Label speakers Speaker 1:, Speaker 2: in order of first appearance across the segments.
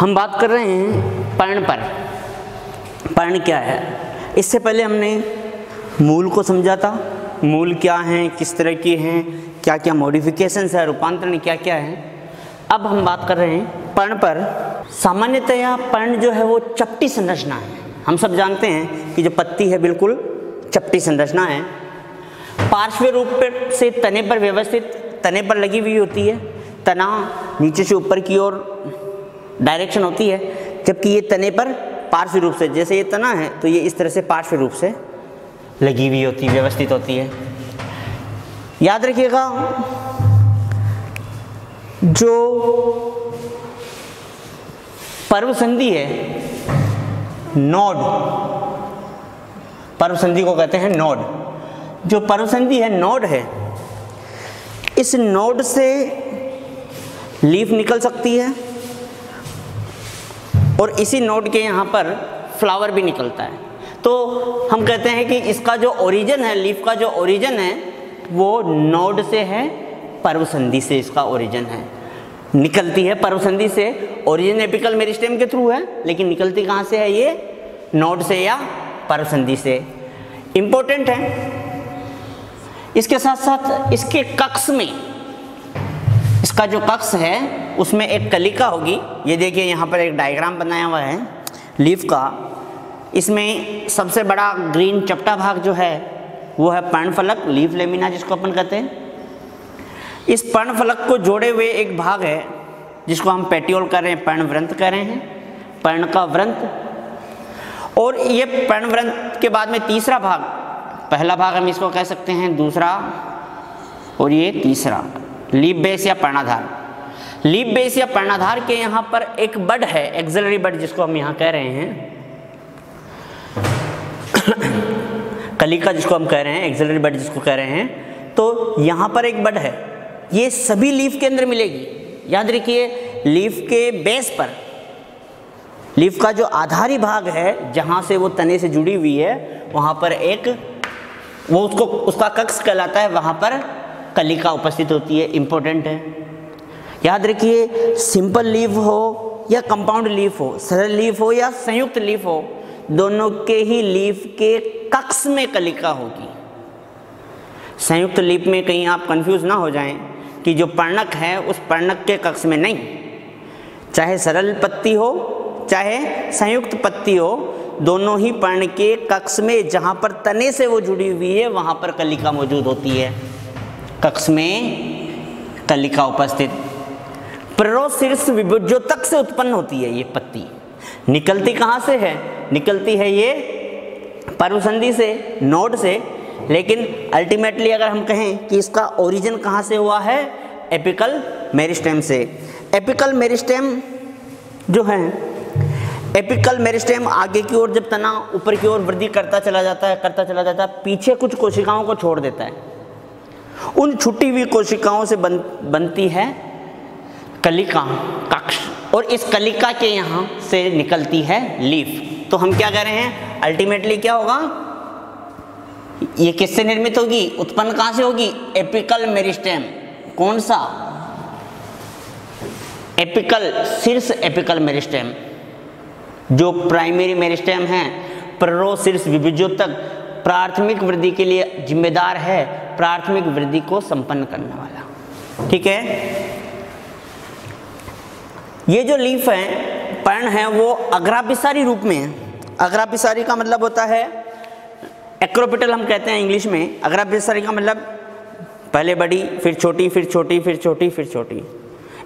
Speaker 1: हम बात कर रहे हैं पर्ण पर। पर्ण क्या है? इससे पहले हमने मूल को समझा था। मूल क्या हैं? किस तरह के हैं? क्या क्या मॉडिफिकेशंस है? रूपांतरण क्या क्या है? अब हम बात कर रहे हैं पर्ण पर। सामान्यतया पर्ण जो है वो चपटी संरचना है। हम सब जानते हैं कि जो पत्ती है बिल्कुल चपटी संरचना है। पार्श्व रूप से तने पर व्यवस्थित, तने पर लगी हुई होती है। तना नीचे से ऊपर की ओर डायरेक्शन होती है, जबकि ये तने पर पार्श्व रूप से, जैसे ये तना है तो ये इस तरह से पार्श्व रूप से लगी हुई होती है व्यवस्थित होती है। याद रखिएगा, जो पर्व संधि है, नोड पर्व संधि को कहते हैं नोड। जो पर्व संधि है, नोड है, इस नोड से लीफ निकल सकती है और इसी नोड के यहाँ पर फ्लावर भी निकलता है। तो हम कहते हैं कि इसका जो ओरिजिन है लीफ का जो ओरिजिन है, वो नोड से है पर्व संधि से इसका ओरिजिन है। निकलती है पर्व संधि से ओरिजिन एपिकल मेरिस्टेम के थ्रू है, लेकिन निकलती कहाँ से है ये? नोड से या पर्व संधि से। इम्पोर्टेंट है। इसके साथ साथ इसके कक्ष में, इसका जो कक्ष है उसमें एक कलिका होगी। ये देखिए, यहाँ पर एक डायग्राम बनाया हुआ है लीफ का। इसमें सबसे बड़ा ग्रीन चपटा भाग जो है, वो है पर्णफलक लीफ लेमिना जिसको अपन कहते हैं। इस पर्णफलक को जोड़े हुए एक भाग है, जिसको हम पेटियोल कर रहे हैं पर्णव्रंत कह रहे हैं, पर्ण का व्रंत और ये पर्णव्रंत के बाद में तीसरा भाग, पहला भाग हम इसको कह सकते हैं, दूसरा और ये तीसरा, लीप बेस या पर्णाधार। लीप बेस या पर्णाधार के यहाँ पर एक बड है, एक्सलरी बड जिसको हम यहाँ कह रहे हैं। कलिका जिसको हम कह रहे हैं, एक्सलरी बड जिसको कह रहे हैं तो यहाँ पर एक बड है। ये सभी लीफ के अंदर मिलेगी। याद रखिए, लीफ के बेस पर, लीफ का जो आधारी भाग है, जहाँ से वो तने से जुड़ी हुई है, वहाँ पर एक, वो उसको, उसका कक्ष कहलाता है, वहाँ पर कलिका उपस्थित होती है। इम्पोर्टेंट है। याद रखिए सिंपल लीफ हो या कंपाउंड लीफ हो, सरल लीफ हो या संयुक्त लीफ हो, दोनों के ही लीफ के कक्ष में कलिका होगी। संयुक्त लीफ में कहीं आप कंफ्यूज ना हो जाएँ कि जो पर्णक है, उस पर्णक के कक्ष में नहीं। चाहे सरल पत्ती हो, चाहे संयुक्त पत्ती हो, दोनों ही पर्ण के कक्ष में जहाँ पर तने से वो जुड़ी हुई है, वहाँ पर कलिका मौजूद होती है। कक्ष में कलिका उपस्थित। प्रोशीर्ष विभुजोतक से उत्पन्न होती है ये पत्ती। निकलती कहाँ से है? निकलती है ये पर्वसंधि से नोड से। लेकिन अल्टीमेटली अगर हम कहें कि इसका ओरिजिन कहाँ से हुआ है? एपिकल मेरिस्टेम से। एपिकल मेरिस्टेम जो है एपिकल मेरिस्टेम आगे की ओर जब तना ऊपर की ओर वृद्धि करता चला जाता है करता चला जाता है पीछे कुछ कोशिकाओं को छोड़ देता है। उन छुट्टी हुई कोशिकाओं से बन, बनती है कलिका कक्ष। और इस कलिका के यहाँ से निकलती है लीफ। तो हम क्या कह रहे हैं? अल्टीमेटली क्या होगा? ये किससे निर्मित होगी? उत्पन्न कहाँ से होगी? एपिकल मेरिस्टेम कौन सा? एपिकल शीर्ष एपिकल मेरिस्टेम जो प्राइमरी मेरिस्टेम है प्रोशीर्ष विभिजो तक प्राथमिक वृद्धि के लिए जिम्मेदार है, प्राथमिक वृद्धि को संपन्न करने वाला। ठीक है? ये जो लीफ है, पर्ण है, वो अग्रापिसारी रूप में है। अग्रापिसारी का मतलब होता है एक्रोपिटल हम कहते हैं इंग्लिश में। अग्रापिसारी का मतलब पहले बड़ी, फिर छोटी फिर छोटी फिर छोटी फिर छोटी।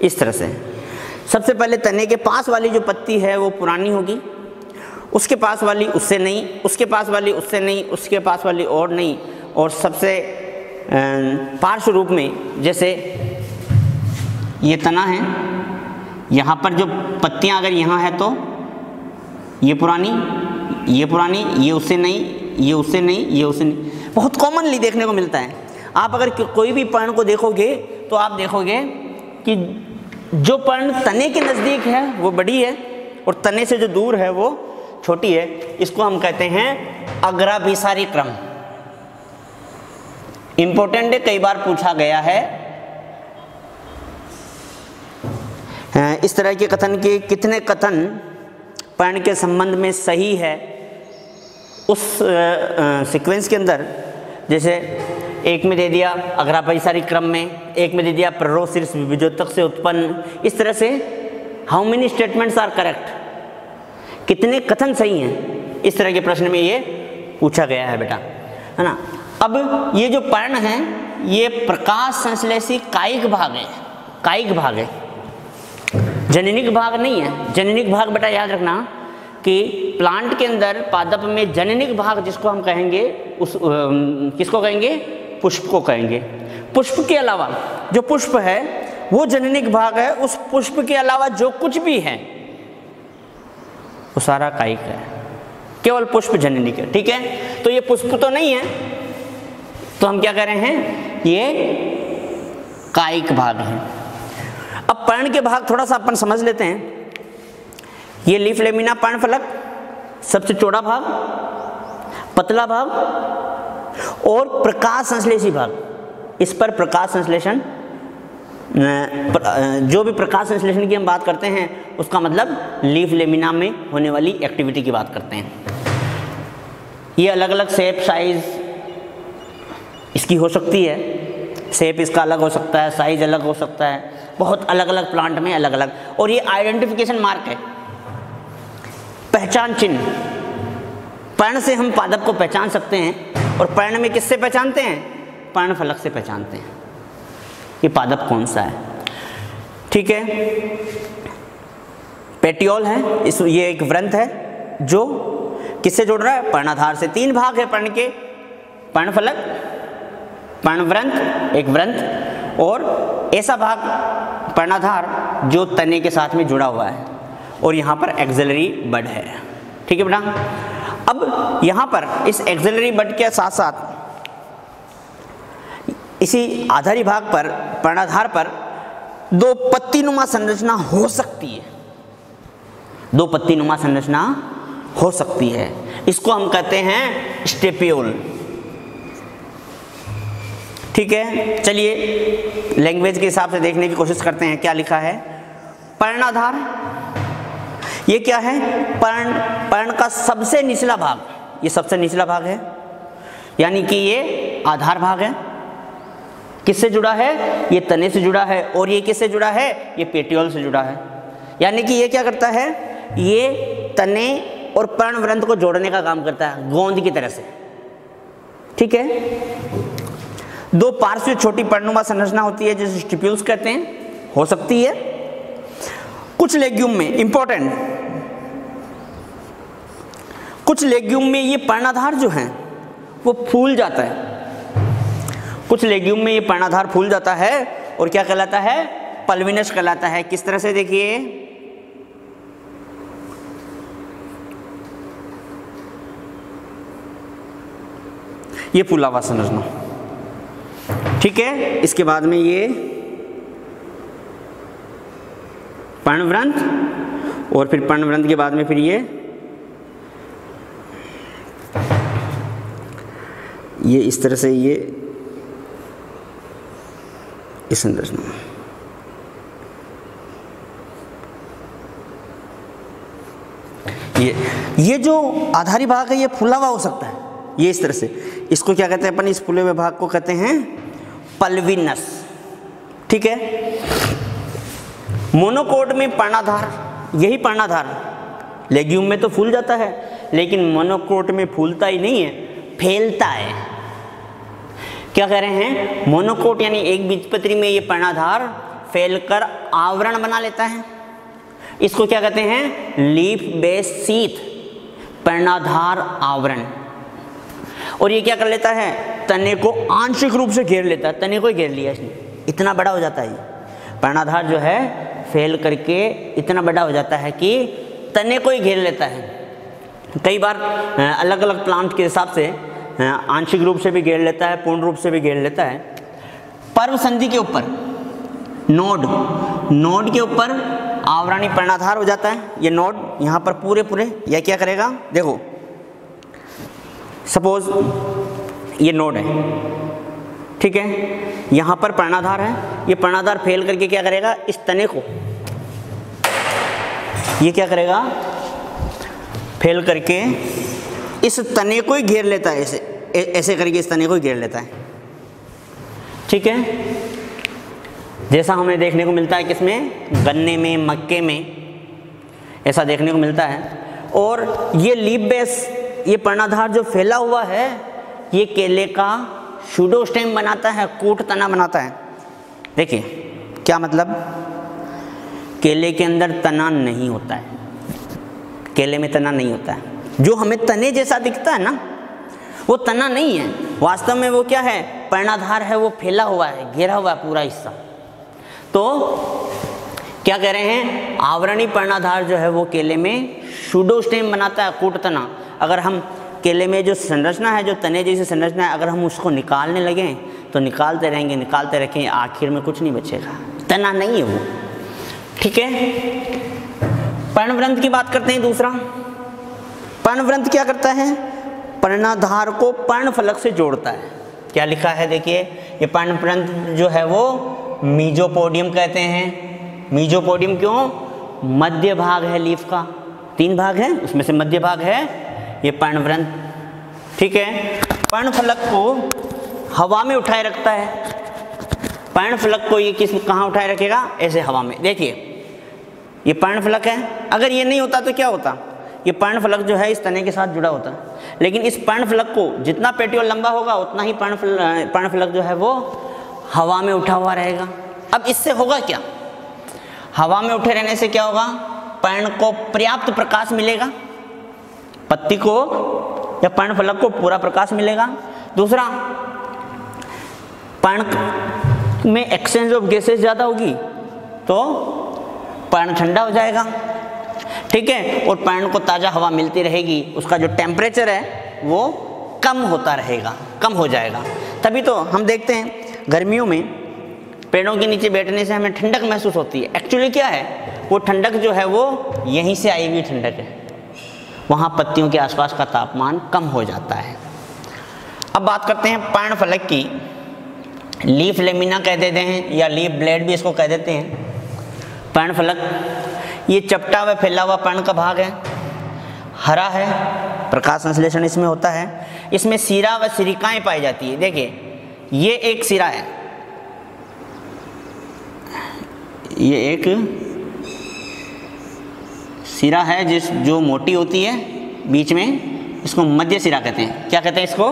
Speaker 1: इस तरह से। सबसे पहले तने के पास वाली जो पत्ती है, वो पुरानी होगी। उसके पास वाली उससे नहीं, उसके पास वाली उससे नहीं, उसके पास वाली और नहीं। और सबसे पार्श्व रूप में, जैसे ये तना है यहाँ पर जो पत्तियाँ अगर यहाँ है तो ये पुरानी ये पुरानी, ये उससे नहीं ये उससे नहीं ये उससे नहीं बहुत कॉमनली देखने को मिलता है। आप अगर कोई भी पर्ण को देखोगे तो आप देखोगे कि जो पर्ण तने के नज़दीक है, वो बड़ी है और तने से जो दूर है, वो छोटी है। इसको हम कहते हैं अग्राभिसारी क्रम। इंपॉर्टेंट है, कई बार पूछा गया है इस तरह के कथन के कितने कथन पर्ण के संबंध में सही है, उस सीक्वेंस के अंदर, जैसे एक में दे दिया अगर आप सारी क्रम में, एक में दे दिया प्ररो शीर्ष विभोजक से उत्पन्न। इस तरह से how many statements are correct कितने कथन सही हैं? इस तरह के प्रश्न में ये पूछा गया है बेटा, है ना? अब ये जो पर्ण है, ये प्रकाश संश्लेषी कायिक भाग है, कायिक भाग है। जननिक भाग नहीं है। जननिक भाग बेटा याद रखना कि प्लांट के अंदर पादप में जननिक भाग जिसको हम कहेंगे, उस किसको कहेंगे? पुष्प को कहेंगे। पुष्प के अलावा जो पुष्प है, वो जननिक भाग है। उस पुष्प के अलावा जो कुछ भी है, वो सारा कायिक है। केवल पुष्प जननिक है, ठीक है? तो ये पुष्प तो नहीं है। तो हम क्या कह रहे हैं? ये कायिक भाग है। पर्ण के भाग थोड़ा सा अपन समझ लेते हैं। ये लीफ लेमिना पर्ण फलक, सबसे चौड़ा भाग, पतला भाग और प्रकाश संश्लेषी भाग। इस पर प्रकाश संश्लेषण जो भी प्रकाश संश्लेषण की हम बात करते हैं, उसका मतलब लीफ लेमिना में होने वाली एक्टिविटी की बात करते हैं। ये अलग अलग सेप साइज़ इसकी हो सकती है। सेप इसका अलग हो सकता है साइज़ अलग हो सकता है। बहुत अलग अलग प्लांट में अलग अलग और ये आइडेंटिफिकेशन मार्क है। पहचान चिन्ह। पर्ण से हम पादप को पहचान सकते हैं और पर्ण में किससे पहचानते हैं? पर्ण फलक से पहचानते हैं। कि पादप कौन सा है? ठीक है। पेटियोल है। इस, ये एक व्रंथ है जो किससे जोड़ रहा है? पर्णाधार से। तीन भाग है पर्ण के। पर्ण फलक पर्णव्रंथ एक व्रंथ और ऐसा भाग पर्णाधार जो तने के साथ में जुड़ा हुआ है और यहाँ पर एक्जलरी बड है। ठीक है बेटा? अब यहाँ पर इस एक्जलरी बड के साथ साथ इसी आधारी भाग पर, पर्णाधार पर दो पत्ती नुमा संरचना हो सकती है। दो पत्ती नुमा संरचना हो सकती है। इसको हम कहते हैं स्टेपियोल। ठीक है? चलिए लैंग्वेज के हिसाब से देखने की कोशिश करते हैं, क्या लिखा है? पर्णाधार। ये क्या है? पर्ण पर्ण का सबसे निचला भाग। ये सबसे निचला भाग है। यानी कि ये आधार भाग है। किससे जुड़ा है? ये तने से जुड़ा है। और ये किससे जुड़ा है? ये पेटियोल से जुड़ा है। यानी कि ये क्या करता है? ये तने और पर्ण व्रंथ को जोड़ने का काम करता है, गोंद की तरह से। ठीक है? दो पार्श्व छोटी पर्णुमा संरचना होती है, जिसे स्टिप्यूल्स कहते हैं। हो सकती है। कुछ लेग्यूम में इंपॉर्टेंट कुछ लेग्यूम में ये पर्णाधार जो है, वो फूल जाता है। कुछ लेग्यूम में ये पर्णाधार फूल जाता है, और क्या कहलाता है? पल्विनस कहलाता है। किस तरह से देखिए? ये फूलावा संरचना। ठीक है? इसके बाद में ये पर्णव्रंथ और फिर पर्णव्रंथ के बाद में फिर ये ये इस तरह से ये इस संरचना ये ये जो आधारी भाग है, ये फूला हुआ हो सकता है। ये इस तरह से। इसको क्या कहते हैं? अपन इस फूले हुए भाग को कहते हैं पल्विनस। ठीक है? मोनोकोट में पर्णाधार, यही पर्णाधार। लेग्यूम में तो फूल जाता है, लेकिन मोनोकोट में फूलता ही नहीं है, फैलता है। क्या कह रहे हैं? मोनोकोट यानी एक बीजपत्री में ये पर्णाधार फैलकर आवरण बना लेता है। इसको क्या कहते हैं? लीफ बेस सीथ पर्णाधार आवरण। और ये क्या कर लेता है? तने को आंशिक रूप से घेर लेता है। तने को ही घेर लिया इसने। इतना बड़ा हो जाता है ये। पर्णाधार जो है, फेल करके इतना बड़ा हो जाता है कि तने को ही घेर लेता है। कई बार अलग अलग प्लांट के हिसाब से आंशिक रूप से भी घेर लेता है, पूर्ण रूप से भी घेर लेता है। पर्व संधि के ऊपर, नोड नोड के ऊपर आवरणी पर्णाधार हो जाता है। ये नोड यहाँ पर पूरे पूरे यह क्या करेगा? देखो सपोज़ ये नोड है। ठीक है? यहाँ पर पर्णाधार है। ये पर्णाधार फेल करके क्या करेगा? इस तने को। ये क्या करेगा? फेल करके इस तने को ही घेर लेता है। ऐसे ऐसे करके इस तने को ही घेर लेता है। ठीक है? जैसा हमें देखने को मिलता है किसमें? गन्ने में, मक्के में। ऐसा देखने को मिलता है। और ये लीप बेस ये पर्णाधार जो फैला हुआ है, ये केले का शूडोस्टेम बनाता है, कूट तना बनाता है। देखिए, क्या मतलब? केले के अंदर तना नहीं होता है। केले में तना नहीं होता है। जो हमें तने जैसा दिखता है ना, वो तना नहीं है। वास्तव में वो क्या है? पर्णाधार है, वो फैला हुआ है, घेरा हुआ है पूरा हिस्सा। तो क्या कह रहे हैं? आवरणी पर्णाधार जो है, वो केले में शूडोस्टेम बनाता है, कूट तना। अगर हम केले में जो संरचना है, जो तने जैसी संरचना है, अगर हम उसको निकालने लगें तो निकालते रहेंगे, निकालते रखें, आखिर में कुछ नहीं बचेगा। तना नहीं है वो। ठीक है? पर्णव्रंथ की बात करते हैं दूसरा। पर्णव्रंथ क्या करता है? पर्णाधार को पर्ण फलक से जोड़ता है। क्या लिखा है देखिए, ये पर्णव्रंथ जो है वो मीजोपोडियम कहते हैं। मीजोपोडियम क्यों? मध्य भाग है लीफ का। तीन भाग है? उसमें से मध्य भाग है ये पर्णव्रंथ ठीक है? पर्णफलक को हवा में उठाए रखता है। पर्णफलक को ये किस कहाँ उठाए रखेगा? ऐसे हवा में। देखिए, ये पर्णफलक है। अगर ये नहीं होता तो क्या होता? ये पर्णफलक जो है इस तने के साथ जुड़ा होता। लेकिन इस पर्णफलक को जितना पेट्योल लंबा होगा, उतना ही पर्णफल पर्णफलक जो है वो हवा में उठा हुआ रहेगा। अब इससे होगा क्या? हवा में उठे रहने से क्या होगा? पर्ण को पर्याप्त प्रकाश मिलेगा। पत्ती को या पर्ण फलक को पूरा प्रकाश मिलेगा। दूसरा, पर्ण में एक्सचेंज ऑफ़ गैसेस ज़्यादा होगी तो पर्ण ठंडा हो जाएगा। ठीक है? और पर्ण को ताज़ा हवा मिलती रहेगी, उसका जो टेम्परेचर है, वो कम होता रहेगा, कम हो जाएगा। तभी तो हम देखते हैं, गर्मियों में पेड़ों के नीचे बैठने से हमें ठंडक महसूस होती है। एक्चुअली क्या है? वो ठंडक जो है, वो यहीं से आई हुई ठंडक। है वहाँ पत्तियों के आसपास का तापमान कम हो जाता है। अब बात करते हैं पर्ण फलक की। लीफ लेमिना कह देते हैं या लीफ ब्लेड भी इसको कह देते हैं। पर्ण फलक, ये चपटा व फैला हुआ पर्ण का भाग है। हरा है, प्रकाश संश्लेषण इसमें होता है। इसमें सिरा व सिरिकाएँ पाई जाती है। देखिए, ये एक सिरा है। ये एक सिरा है जिस जो मोटी होती है बीच में इसको मध्य सिरा कहते हैं। क्या कहते हैं इसको?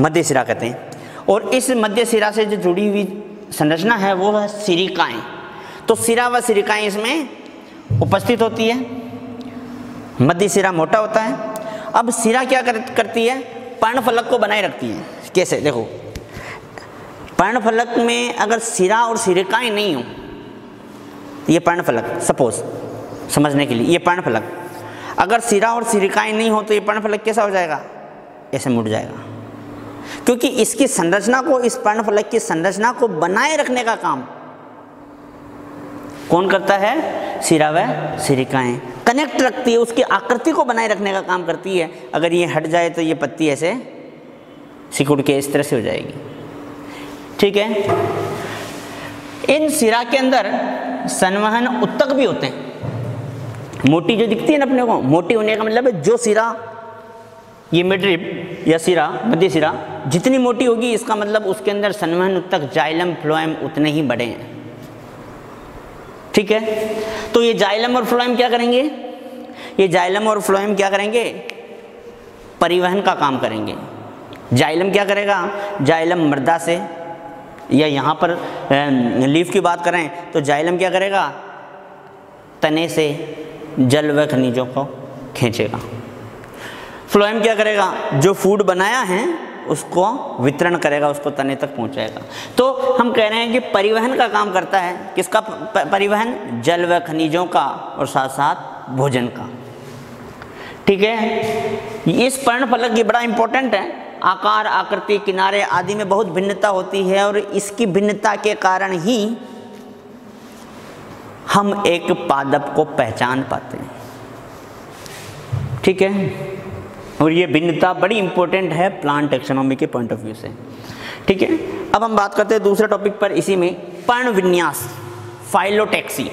Speaker 1: मध्य सिरा कहते हैं। और इस मध्य सिरा से जो जुड़ी हुई संरचना है वो है सिरिकाएँ। तो सिरा व सिरिकाएँ इसमें उपस्थित होती है। मध्य सिरा मोटा होता है। अब सिरा क्या कर, करती है? पर्ण फलक को बनाए रखती है। कैसे? देखो। पर्ण फलक में अगर सिरा और सिरिकाएँ नहीं हो ये पर्ण फलक सपोज़ समझने के लिए। ये पर्ण फलक। अगर सिरा और सिरिकाएँ नहीं हो तो ये पर्ण फलक कैसा हो जाएगा? ऐसे मुड़ जाएगा। क्योंकि इसकी संरचना को, इस पर्ण फलक की संरचना को बनाए रखने का काम कौन करता है? सिरा व सिरिकाएँ। कनेक्ट रखती है, उसकी आकृति को बनाए रखने का काम करती है। अगर ये हट जाए तो ये पत्ती ऐसे सिकुड़ के इस तरह से हो जाएगी। ठीक है? इन सिरा के अंदर संवहन उत्तक भी होते हैं। मोटी जो दिखती है ना अपने को, मोटी होने का मतलब है जो सिरा, ये मिड्रिप या सिरा, मध्य सिरा, जितनी मोटी होगी, इसका मतलब उसके अंदर संवहन तक जाइलम फ्लोएम उतने ही बड़े हैं। ठीक है? तो ये जाइलम और फ्लोएम क्या करेंगे? ये जाइलम और फ्लोएम क्या करेंगे? परिवहन का काम करेंगे। जाइलम क्या करेगा? जाइलम मृदा से, या यहाँ पर लीफ की बात करें तो जाइलम क्या करेगा? तने से जल व खनिजों को खींचेगा। फ्लोएम क्या करेगा? जो फ़ूड बनाया है, उसको वितरण करेगा, उसको तने तक पहुंचाएगा। तो हम कह रहे हैं कि परिवहन का काम करता है। किसका परिवहन? जल व खनिजों का और साथ साथ भोजन का। ठीक है? इस पर्ण फलक ये बड़ा इंपॉर्टेंट है। आकार, आकृति, किनारे आदि में बहुत भिन्नता होती है और इसकी भिन्नता के कारण ही हम एक पादप को पहचान पाते हैं। ठीक है? और ये भिन्नता बड़ी इंपॉर्टेंट है प्लांट टेक्सोनॉमी के पॉइंट ऑफ़ व्यू से। ठीक है? अब हम बात करते हैं दूसरे टॉपिक पर, इसी में पर्ण विन्यास फाइलोटैक्सी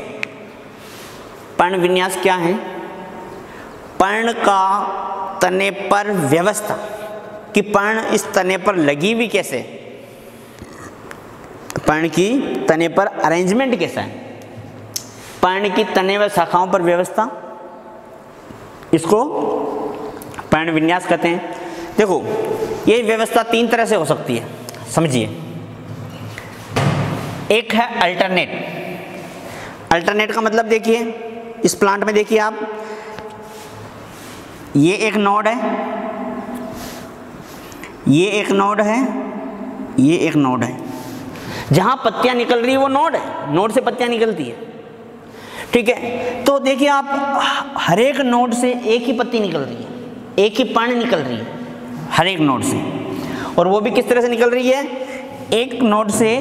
Speaker 1: पर्ण विन्यास क्या है? पर्ण का तने पर व्यवस्था। कि पर्ण इस तने पर लगी हुई कैसे? पर्ण की तने पर अरेंजमेंट कैसा है? पर्ण की तने व शाखाओं पर व्यवस्था। इसको पर्ण विन्यास कहते हैं। देखो, ये व्यवस्था तीन तरह से हो सकती है। समझिए। एक है अल्टरनेट। अल्टरनेट का मतलब देखिए, इस प्लांट में देखिए आप। ये एक नोड है। ये एक नोड है। ये एक नोड है। जहाँ पत्तियाँ निकल रही है, वो नोड है। नोड से पत्तियाँ निकलती है। ठीक है? तो देखिए आप हर एक नोड से एक ही पत्ती निकल रही है, एक ही पर्ण निकल रही है हर एक नोड से। और वो भी किस तरह से निकल रही है? एक नोड से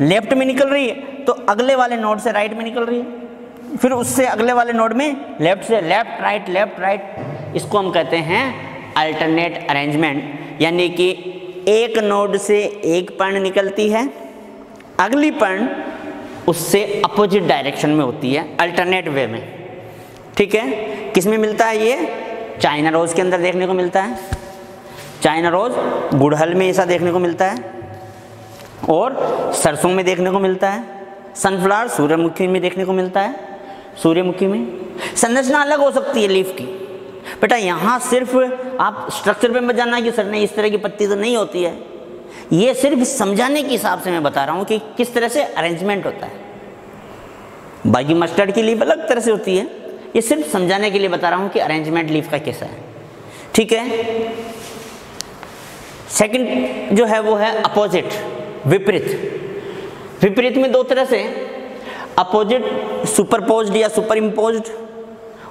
Speaker 1: लेफ़्ट में निकल रही है तो अगले वाले नोड से राइट में निकल रही है। फिर उससे अगले वाले नोड में लेफ़्ट से लेफ़्ट, राइट लेफ़्ट, राइट, इसको हम कहते हैं अल्टरनेट अरेंजमेंट यानी कि एक नोड से एक पर्ण निकलती है, अगली पर्ण उससे अपोजिट डायरेक्शन में होती है अल्टरनेट वे में। ठीक है? किसमें मिलता है ये? चाइना रोज के अंदर देखने को मिलता है। चाइना रोज गुड़हल में ऐसा देखने को मिलता है। और सरसों में देखने को मिलता है। सनफ्लावर सूर्यमुखी में देखने को मिलता है। सूर्यमुखी में। संरचना अलग हो सकती है लीफ की। बेटा, यहाँ सिर्फ़ आप स्ट्रक्चर पे मत जानना कि सर नहीं, इस तरह की पत्ती तो नहीं होती है। ये सिर्फ़ समझाने के हिसाब से मैं बता रहा हूँ कि किस तरह से अरेंजमेंट होता है। बाकी मस्टर्ड की लीफ अलग तरह से होती है। ये सिर्फ़ समझाने के लिए बता रहा हूँ कि अरेंजमेंट लीफ का कैसा है। ठीक है? सेकंड जो है वो है अपोजिट विपरीत। विपरीत में दो तरह से अपोजिट सुपरपोज्ड या सुपर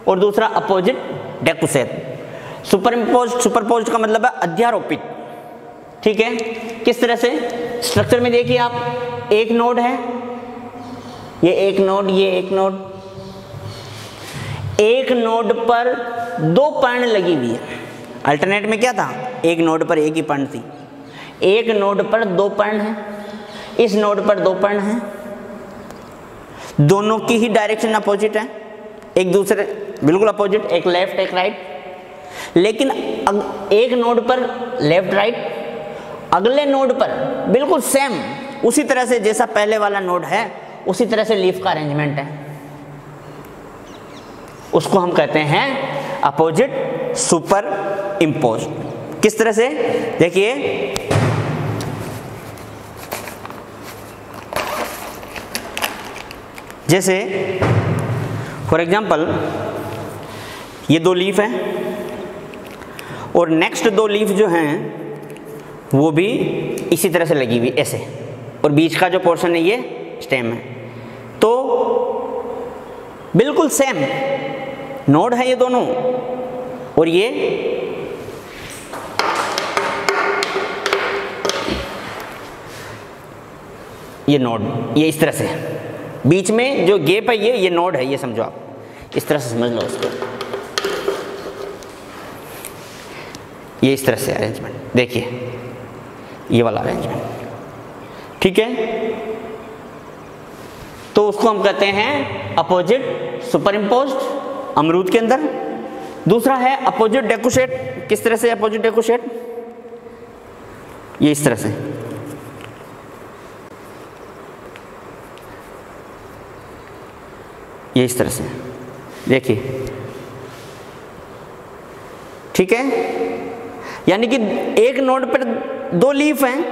Speaker 1: और दूसरा opposite decussate superimpose superposed का मतलब है अध्यारोपित। ठीक है? किस तरह से? स्ट्रक्चर में देखिए आप, एक नोड है। ये एक नोड ये एक नोड एक नोड पर दो पर्ण लगी हुई है। अल्टरनेट में क्या था? एक नोड पर एक ही पर्ण थी। एक नोड पर दो पर्ण है। इस नोड पर दो पर्ण है। दोनों की ही डायरेक्शन अपोजिट है। एक दूसरे, बिल्कुल अपोजिट एक लेफ़्ट एक राइट लेकिन एक नोड पर लेफ़्ट राइट अगले नोड पर, बिल्कुल सेम उसी तरह से जैसा पहले वाला नोड है, उसी तरह से लीफ का अरेंजमेंट है। उसको हम कहते हैं अपोजिट सुपर इम्पोज किस तरह से? देखिए। जैसे फॉर एग्ज़ाम्पल ये दो लीफ हैं, और नेक्स्ट दो लीफ जो हैं वो भी इसी तरह से लगी हुई, ऐसे। और बीच का जो पोर्शन है, ये स्टेम है। तो बिल्कुल सेम नोड है ये दोनों। और ये ये नोड ये इस तरह से बीच में जो गेप है, ये ये नोड है, ये समझो आप। इस तरह से समझ लो इसको ये इस तरह से अरेंजमेंट देखिए। ये वाला अरेंजमेंट ठीक है? तो उसको हम कहते हैं अपोजिट सुपर इम्पोज अमरूद के अंदर। दूसरा है अपोजिट डेकोशेट। किस तरह से अपोजिट डेकोशेट? ये इस तरह से। ये इस तरह से। देखिए। ठीक है? यानी कि एक नोड पर दो लीफ हैं,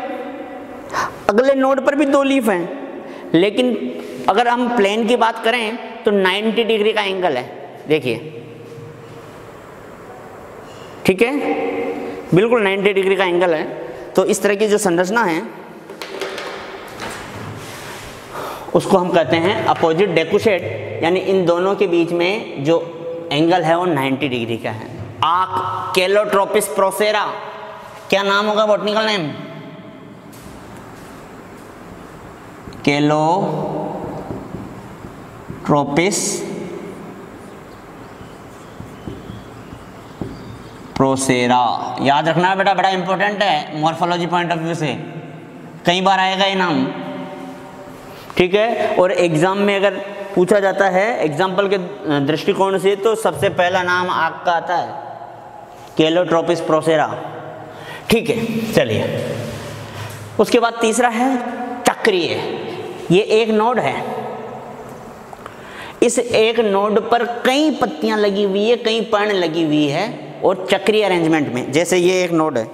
Speaker 1: अगले नोड पर भी दो लीफ हैं, लेकिन अगर हम प्लेन की बात करें तो 90 डिग्री का एंगल है। देखिए। ठीक है? बिल्कुल 90 डिग्री का एंगल है। तो इस तरह की जो संरचना है, उसको हम कहते हैं अपोजिट डेकुशेट, यानी इन दोनों के बीच में जो एंगल है वो 90 डिग्री का है। आक केलोट्रोपिस प्रोसेरा क्या नाम होगा बॉटनिकल नेम केलो ट्रोपिस प्रोसेरा। याद रखना है बेटा, बड़ा इंपॉर्टेंट है मॉर्फोलॉजी पॉइंट ऑफ़ व्यू से। कई बार आएगा ये नाम। ठीक है? और एग्ज़ाम में अगर पूछा जाता है एग्ज़ाम्पल के दृष्टिकोण से तो सबसे पहला नाम आग का आता है। केलोट्रोपिस प्रोसेरा। ठीक है, चलिए। उसके बाद तीसरा है, चक्रीय। ये एक नोड है। इस एक नोड पर कई पत्तियाँ लगी हुई है, कई पर्ण लगी हुई है, और चक्रीय अरेंजमेंट में। जैसे ये एक नोड है।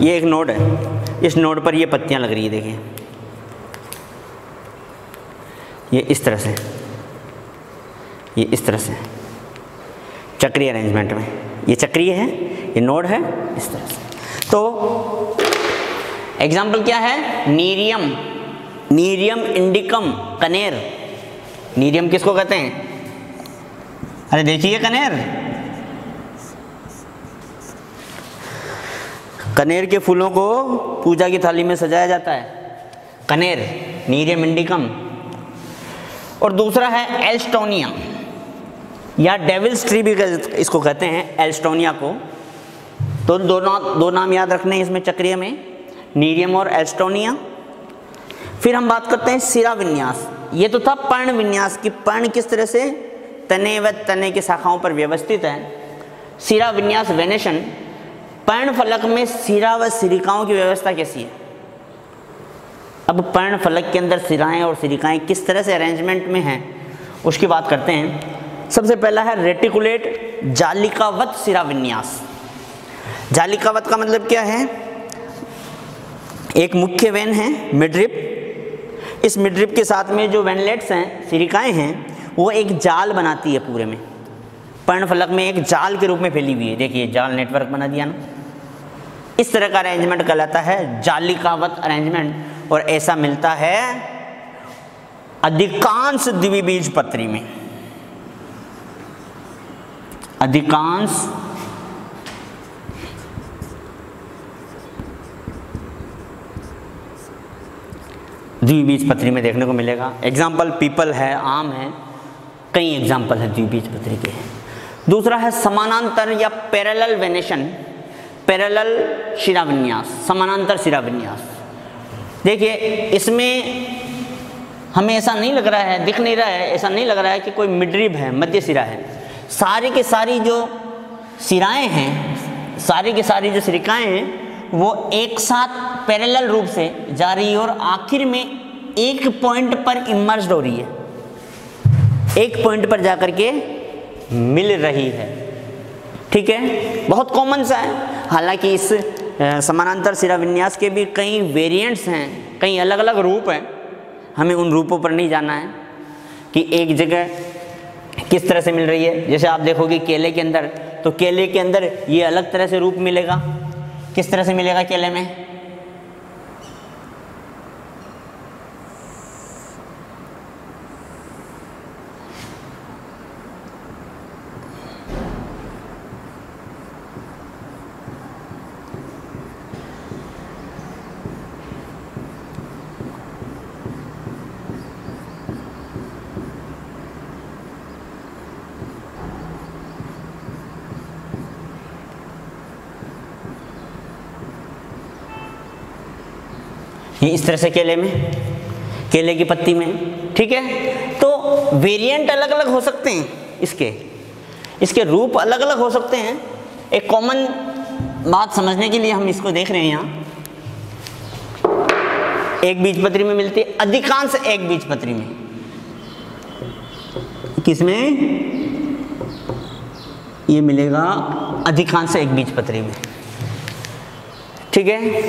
Speaker 1: ये एक नोड है। इस नोड पर ये पत्तियाँ लग रही है, देखिए। ये इस तरह से। ये इस तरह से। चक्रीय अरेंजमेंट में। ये चक्रीय है ये नोड है। इस तरह से। तो एग्ज़ाम्पल क्या है? नीरियम नीरियम इंडिकम कनेर नीरियम किसको कहते हैं? अरे देखिए कनेर कनेर के फूलों को पूजा की थाली में सजाया जाता है। कनेर नीरियम इंडिकम और दूसरा है एल्स्टोनिया या डेविल्स ट्री भी इसको कहते हैं एल्स्टोनिया को। तो दो नाम दो नाम याद रखने हैं इसमें चक्रिय में। नीरियम और एस्टोनिया फिर हम बात करते हैं सिरा विन्यास। ये तो था पर्ण विन्यास की, पर्ण किस तरह से? तने व तने की शाखाओं पर व्यवस्थित है। सिरा विन्यास वेनेशन, पर्ण फलक में सिरा व सिरिकाओं की व्यवस्था कैसी है? अब पर्ण फलक के अंदर सिराएँ और सिरिकाएँ किस तरह से अरेंजमेंट में हैं, उसकी बात करते हैं। सबसे पहला है रेटिकुलेट जालिकावत सिरा विन्यास। जालिकावत का मतलब क्या है? एक मुख्य वेन है, मिड्रिप। इस मिड्रिप के साथ में जो वेनलेट्स हैं, सिरिकाएँ हैं, वो एक जाल बनाती है पूरे में। पर्ण फलक में एक जाल के रूप में फैली हुई है। देखिए, जाल नेटवर्क बना दिया ना। इस तरह का अरेंजमेंट कहलाता है जालिकावत अरेंजमेंट और ऐसा मिलता है अधिकांश द्विबीज पत्री में। अधिकांश द्विबीज पत्री में देखने को मिलेगा। एग्ज़ाम्पल पीपल है, आम है। कई एग्ज़ाम्पल है द्विबीज पत्री के। दूसरा है समानांतर या पैरेलल वेनेशन पैरेलल शिराविन्यास। समानांतर शिराविन्यास। देखिए, इसमें हमें ऐसा नहीं लग रहा है, दिख नहीं रहा है, ऐसा नहीं लग रहा है कि कोई मिड्रिब है, मध्य सिरा है। सारी के सारी जो सिराएँ हैं, सारी की सारी जो सिरिकाएँ हैं, वो एक साथ पैरेलल रूप से जा रही है और आखिर में एक पॉइंट पर इमर्ज हो रही है। एक पॉइंट पर जाकर के मिल रही है। ठीक है? बहुत कॉमन सा है। हालाँकि इस समानांतर सिरा विन्यास के भी कई वेरिएंट्स हैं, कई अलग अलग रूप हैं। हमें उन रूपों पर नहीं जाना है कि एक जगह किस तरह से मिल रही है। जैसे आप देखोगे केले के अंदर तो केले के अंदर ये अलग तरह से रूप मिलेगा। किस तरह से मिलेगा केले में? ये इस तरह से केले में, केले की पत्ती में, ठीक है? तो वेरिएंट अलग अलग हो सकते हैं इसके। इसके रूप अलग अलग हो सकते हैं। एक कॉमन बात समझने के लिए हम इसको देख रहे हैं यहाँ। एक बीज पत्री में मिलती है, अधिकांश एक बीज पत्री में। किसमें? ये मिलेगा अधिकांश एक बीज पत्री में। ठीक है?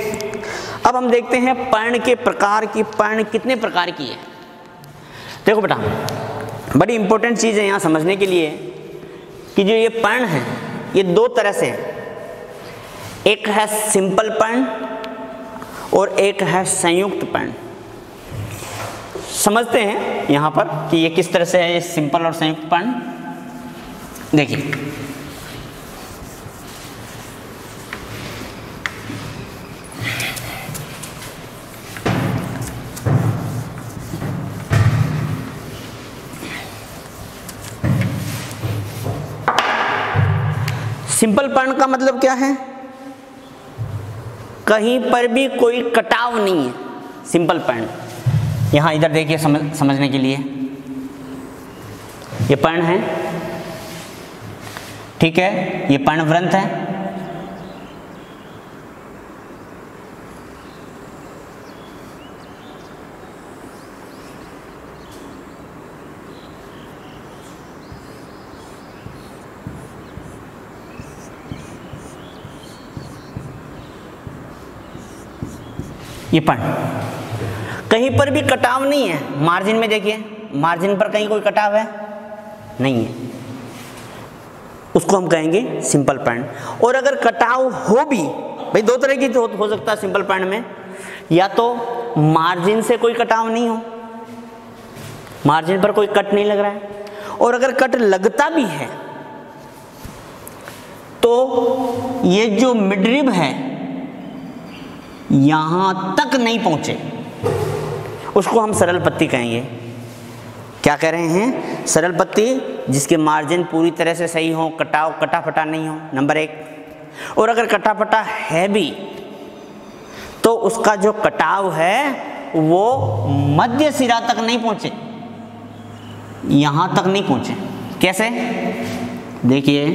Speaker 1: अब हम देखते हैं पर्ण के प्रकार की, पर्ण कितने प्रकार की है? देखो बेटा, बड़ी इंपॉर्टेंट चीज़ है यहाँ समझने के लिए कि जो ये पर्ण है, ये दो तरह से एक है सिंपल पर्ण और एक है संयुक्त पर्ण। समझते हैं यहाँ पर कि ये किस तरह से है, ये सिंपल और संयुक्त पर्ण? देखिए सिंपल पर्ण का मतलब क्या है? कहीं पर भी कोई कटाव नहीं है। सिंपल पर्ण यहाँ इधर देखिए समझ, समझने के लिए। ये पर्ण है। ठीक है? ये पर्ण व्रंथ है। ये पर्ण कहीं पर भी कटाव नहीं है। मार्जिन में देखिए मार्जिन पर कहीं कोई कटाव है? नहीं है। उसको हम कहेंगे सिंपल पॉइंट और अगर कटाव हो भी, भाई दो तरह की तो हो सकता है सिंपल पॉइंट में। या तो मार्जिन से कोई कटाव नहीं हो। मार्जिन पर कोई कट नहीं लग रहा है। और अगर कट लगता भी है तो ये जो मिडरिब है यहाँ तक नहीं पहुँचे। उसको हम सरल पत्ती कहेंगे। क्या कह रहे हैं? सरल पत्ती जिसके मार्जिन पूरी तरह से सही हो कटाव कटा फटा नहीं हो नंबर एक। और अगर कटा फटा है भी तो उसका जो कटाव है, वो मध्य सिरा तक नहीं पहुँचे। यहाँ तक नहीं पहुँचे। कैसे? देखिए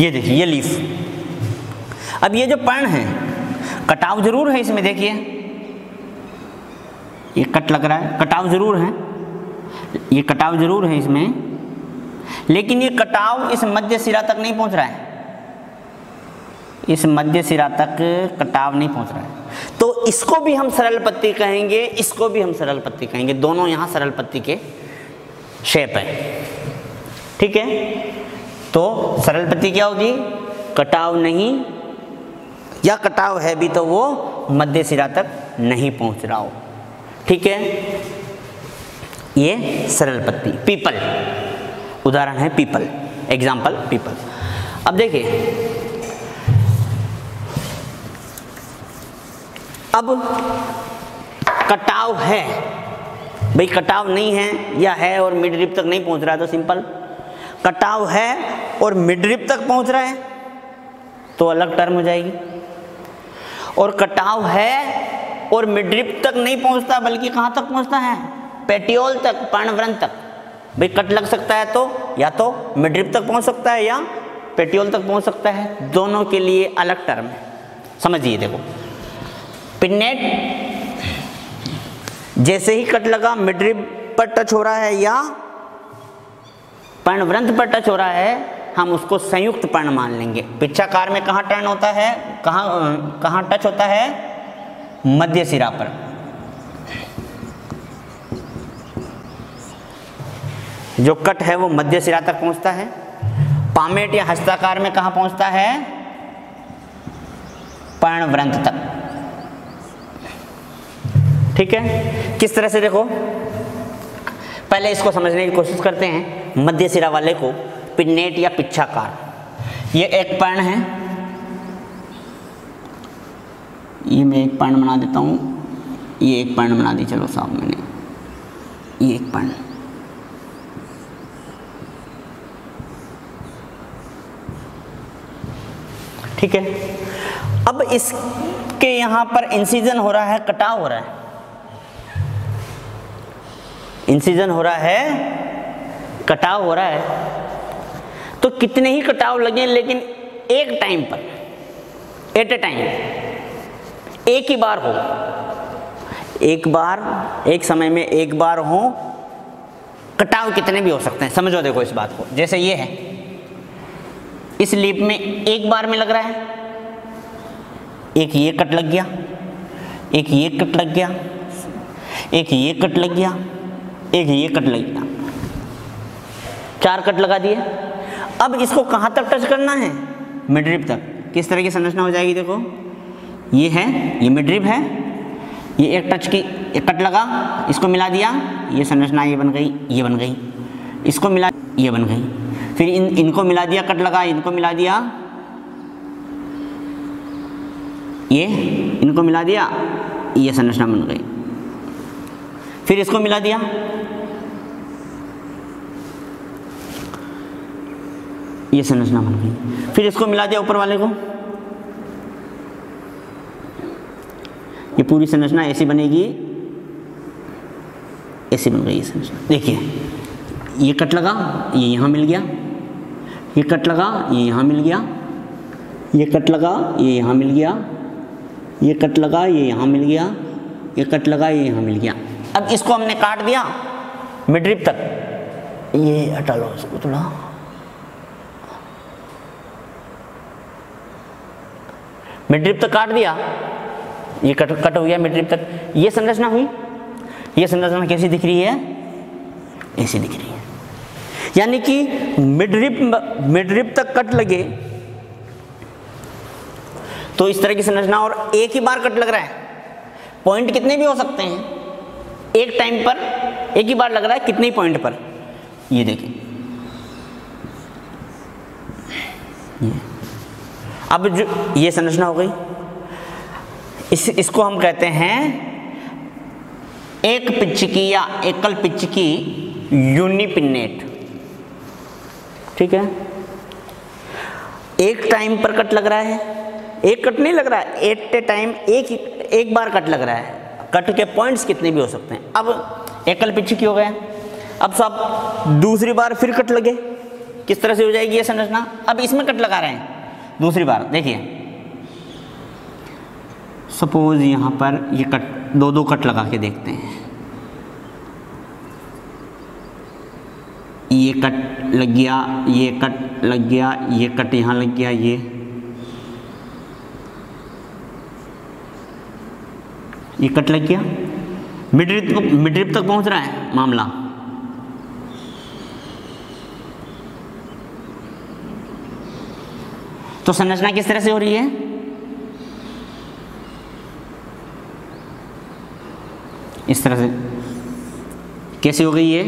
Speaker 1: ये देखिए, ये लीफ। अब ये जो पर्ण है, कटाव ज़रूर है इसमें, देखिए। ये कट लग रहा है, कटाव ज़रूर है। ये कटाव ज़रूर है इसमें। लेकिन ये कटाव इस मध्य सिरा तक नहीं पहुँच रहा है। इस मध्य सिरा तक कटाव नहीं पहुँच रहा है। तो इसको भी हम सरल पत्ती कहेंगे, इसको भी हम सरल पत्ती कहेंगे। दोनों यहाँ सरल पत्ती के शेप है। ठीक है? तो सरल पत्ती क्या होगी? कटाव नहीं। या कटाव है भी तो वो मध्य सिरा तक नहीं पहुँच रहा हो। ठीक है? ये सरल पत्ती पीपल। उदाहरण है पीपल। Example people. अब देखिए। अब कटाव है। भाई कटाव नहीं है या है और मिड रिप तक नहीं पहुँच रहा तो सिंपल। कटाव है और मिडरिप तक पहुँच रहा है तो अलग टर्म हो जाएगी। और कटाव है और मिडरिप तक नहीं पहुँचता, बल्कि कहाँ तक पहुँचता है? पेटियोल तक पर्णव्रंथ तक। भाई, कट लग सकता है तो या तो मिडरिप तक पहुँच सकता है या पेटियोल तक पहुँच सकता है। दोनों के लिए अलग टर्म है। समझिए, देखो। पिन्नेट, जैसे ही कट लगा, मिडरिप पर टच हो रहा है या पर्णव्रंथ पर टच हो रहा है हम उसको संयुक्त पर्ण मान लेंगे। पिछाकार में कहाँ टर्न होता है? कहाँ कहाँ टच होता है? मध्य सिरा पर। जो कट है वो मध्य सिरा तक पहुँचता है। पामेट या हस्ताकार में कहा पहुँचता है? पर्णव्रंथ तक। ठीक है? किस तरह से देखो? पहले इसको समझने की कोशिश करते हैं, मध्य सिरा वाले को, पिन्नेट या पिछाकार ये एक पर्ण है। ये मैं एक पर्ण बना देता हूँ। ये एक पर्ण बना दी, चलो साहब मैंने। ये एक पर्ण। ठीक है? अब इसके यहाँ पर इंसीजन हो रहा है, कटाव हो रहा है। इंसिजन हो रहा है, कटाव हो रहा है। तो कितने ही कटाव लगे, लेकिन एक टाइम पर एट ए टाइम एक ही बार हो। एक बार, एक समय में एक बार हो, कटाव कितने भी हो सकते हैं। समझो देखो इस बात को, जैसे ये है। इस लीप में एक बार में लग रहा है। एक ये कट लग गया, एक ये कट लग गया, एक ये कट लग गया। एक ये कट लग। गया चार कट लगा दिए। अब इसको कहाँ तक टच करना है? मिड्रिप तक। किस तरह की संरचना हो जाएगी देखो। ये है, ये मिड्रिप है। ये एक टच की, एक कट लगा। इसको मिला दिया। ये संरचना ये बन गई, ये बन गई। इसको मिला, ये बन गई। फिर इन, इनको मिला दिया, कट लगा। इनको मिला दिया। ये, इनको मिला दिया। ये संरचना बन गई। फिर इसको मिला दिया। ये संरचना बन गई फिर इसको मिला दिया ऊपर वाले को। ये पूरी संरचना ऐसी बनेगी। ऐसी बन गई ये संरचना देखिए, ये कट लगा, ये यहाँ मिल गया। ये कट लगा, ये यहाँ मिल गया। ये कट लगा, ये यहाँ मिल गया। ये कट लगा, ये यहाँ मिल गया। ये कट लगा, ये यहाँ मिल गया। अब इसको हमने काट दिया। मिड्रिप तक। ये हटा लो इसको थोड़ा। मिड्रिप तक काट दिया। ये कट कट हो गया मिड्रिप तक। ये संरचना हुई। ये संरचना कैसी दिख रही है? ऐसी दिख रही है। यानी कि मिड्रिप मिड्रिप तक कट लगे। तो इस तरह की संरचना और एक ही बार कट लग रहा है। पॉइंट कितने भी हो सकते हैं। एक टाइम पर, एक ही बार लग रहा है कितने ही पॉइंट पर। ये देखें ये। अब जो ये संरचना हो गई। इस, इसको हम कहते हैं एक पिच की या एकल पिच की यूनिपिनेट। ठीक है? एक टाइम पर कट लग रहा है। एक कट नहीं लग रहा है। एट ए टाइम एक एक बार कट लग रहा है। कट के पॉइंट्स कितने भी हो सकते हैं। अब एकल पिच की हो गया अब सब दूसरी बार फिर कट लगे। किस तरह से हो जाएगी ये संरचना? अब इसमें कट लगा रहे हैं। दूसरी बार, देखिए। सपोज़ यहाँ पर ये कट दो दो कट लगा के देखते हैं। ये कट लग गया, ये कट लग गया, ये कट यहाँ लग गया, ये। ये कट लग गया। मिड्रिप मिड्रिप तक पहुँच रहा है मामला। तो संरचना किस तरह से हो रही है? इस तरह से। कैसे हो गई ये?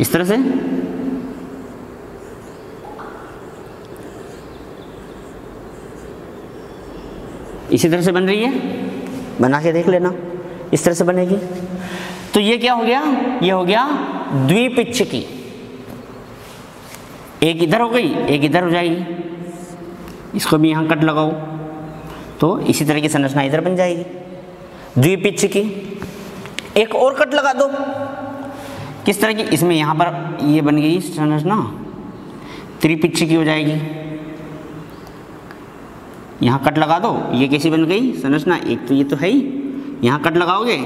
Speaker 1: इस तरह से? इसी तरह से बन रही है? बना के देख लेना। इस तरह से बनेगी। तो ये क्या हो गया? ये हो गया द्विपिच्छ की एक इधर हो गई, एक इधर हो जाएगी। इसको भी यहाँ कट लगाओ। तो इसी तरह की संरचना इधर बन जाएगी। द्विपिच्छ की एक और कट लगा दो। किस तरह की? इसमें यहाँ पर ये बन गई संरचना। त्रिपिच्छ की हो जाएगी। यहाँ कट लगा दो, ये कैसी बन गई? संरचना एक तो ये तो है ही। यहाँ कट लगाओगे,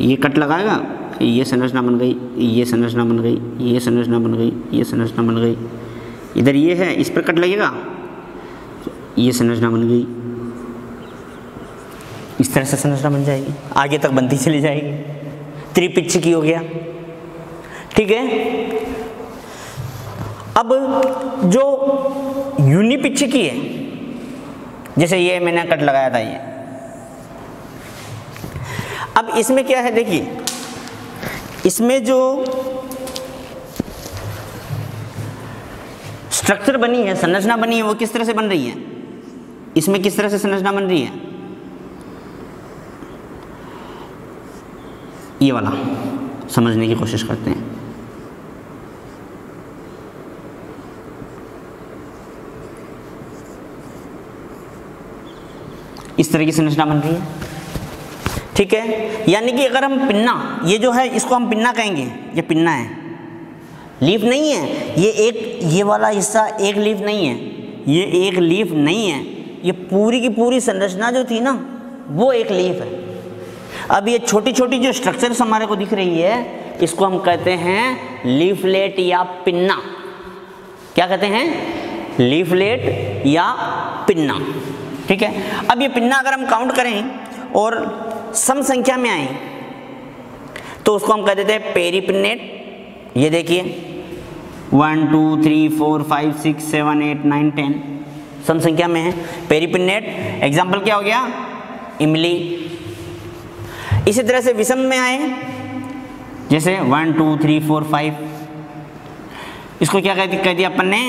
Speaker 1: ये कट लगाएगा ये संरचना बन गई, ये संरचना बन गई, ये संरचना बन गई, ये संरचना बन गई। इधर ये है, इस पर कट लगेगा। ये संरचना बन गई। इस तरह से संरचना बन जाएगी। आगे तक बनती चली जाएगी। त्रिपिच्छ की हो गया। ठीक है? अब जो यूनिपिच्छ की है, जैसे ये मैंने कट लगाया था ये। अब इसमें क्या है, देखिए। इसमें जो स्ट्रक्चर बनी है, संरचना बनी है, वो किस तरह से बन रही है? इसमें किस तरह से संरचना बन रही है? ये वाला, समझने की कोशिश करते हैं। इस तरह की संरचना बन रही है। ठीक है? यानी कि अगर हम पिन्ना, ये जो है, इसको हम पिन्ना कहेंगे, ये पिन्ना है। लीफ नहीं है, ये एक, ये वाला हिस्सा एक लीफ नहीं है, ये एक लीफ नहीं है, ये पूरी की पूरी संरचना जो थी ना, वो एक लीफ है। अब ये छोटी छोटी जो स्ट्रक्चर्स हमारे को दिख रही है, इसको हम कहते हैं लीफलेट या पिन्ना। क्या कहते हैं? लीफलेट या पिन्ना। ठीक है? अब ये पिन्ना अगर हम काउंट करें, और सम संख्या में आए। तो उसको हम कह देते हैं पेरीपिनेट। ये देखिए। One two three four five six seven eight nine ten सम संख्या में है। पेरीपिनेट। एग्ज़ाम्पल क्या हो गया? इमली। इसी तरह से विषम में आए। जैसे one two three four five इसको क्या कह दिया अपन ने?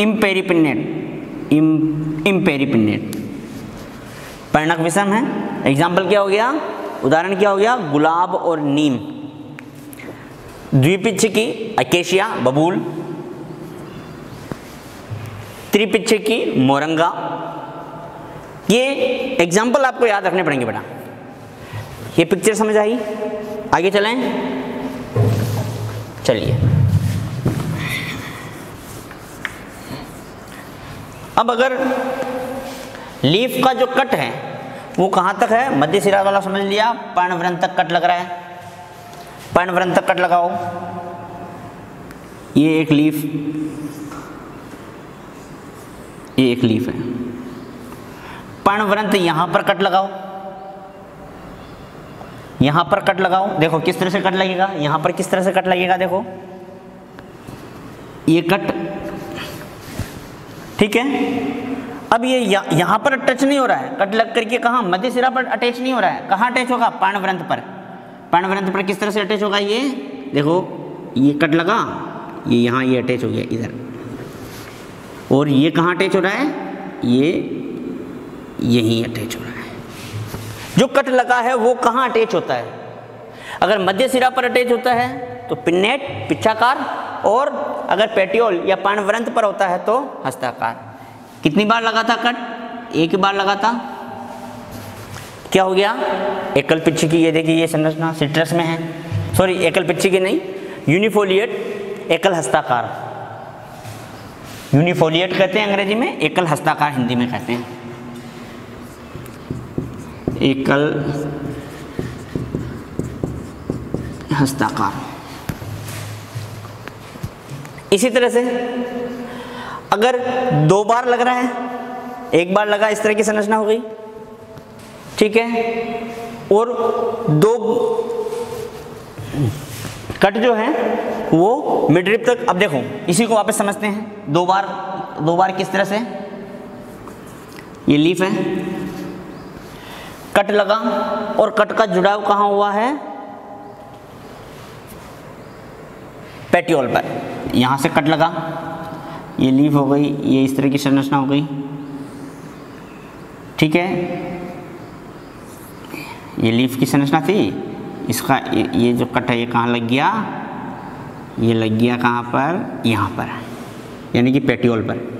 Speaker 1: इम्पेरिपिनेट इम इम्पेरिपिनेट पर्णक विषम है? एग्ज़ाम्पल क्या हो गया? उदाहरण क्या हो गया? गुलाब और नीम। द्विपिच्छ की अकेशिया बबूल। त्रिपिच्छ की मोरंगा। ये एग्ज़ाम्पल आपको याद रखने पड़ेंगे बेटा। ये पिक्चर समझ आई? आगे चलें। चलिए। अब अगर लीफ का जो कट है वो कहाँ तक है? मध्य सिरा वाला समझ लिया। पर्णव्रंत तक कट लग रहा है। पर्णव्रंत तक कट लगाओ। ये एक लीफ। ये एक लीफ है। पर्णव्रंत यहाँ पर कट लगाओ। यहाँ पर कट लगाओ। देखो, किस तरह से कट लगेगा? यहाँ पर किस तरह से कट लगेगा, देखो। ये कट। ठीक है? अब ये यहाँ पर टच नहीं हो रहा है। कट लग करके कहा? मध्य सिरा पर अटैच नहीं हो रहा है। कहाँ अटैच होगा? पर्णव्रंत पर। पर्णव्रंत पर किस तरह से अटैच होगा ये? देखो, ये कट लगा, ये यहाँ ये अटैच हो गया, इधर। और ये कहाँ अटैच हो रहा है? ये, यहीं अटैच हो रहा है। जो कट लगा है, वो कहाँ अटैच होता है? अगर मध्य सिरा पर अटैच होता है तो पिन्नेट पिछाकार और अगर पेटियोल या पाणव्रंत पर होता है तो हस्ताकार। कितनी बार लगा था कट? एक ही बार लगा था। क्या हो गया? एकल पिच्छ की, ये देखिए, ये संरचना सिट्रस में है। सॉरी एकल पिच्छ की नहीं यूनिफोलिएट एकल हस्ताकार। यूनिफोलिएट कहते हैं अंग्रेज़ी में, एकल हस्ताकार हिंदी में कहते हैं। एकल हस्ताकार। इसी तरह से अगर दो बार लग रहा है, एक बार लगा, इस तरह की संरचना हो गई। ठीक है? और दो कट जो है, वो मिडरिप तक, अब देखो, इसी को वापस समझते हैं। दो बार दो बार किस तरह से? ये लीफ है। कट लगा, और कट का जुड़ाव कहाँ हुआ है? पेट्योल पर। यहाँ से कट लगा। ये लीफ हो गई, ये इस तरह की संरचना हो गई। ठीक है? ये लीफ की संरचना थी, इसका ये जो कट है, ये कहाँ लग गया? ये लग गया कहाँ पर? यहाँ पर, यानी कि पेट्योल पर।